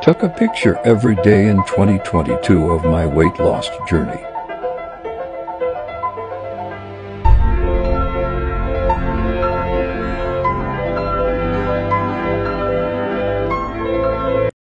Took a picture every day in 2022 of my weight loss journey.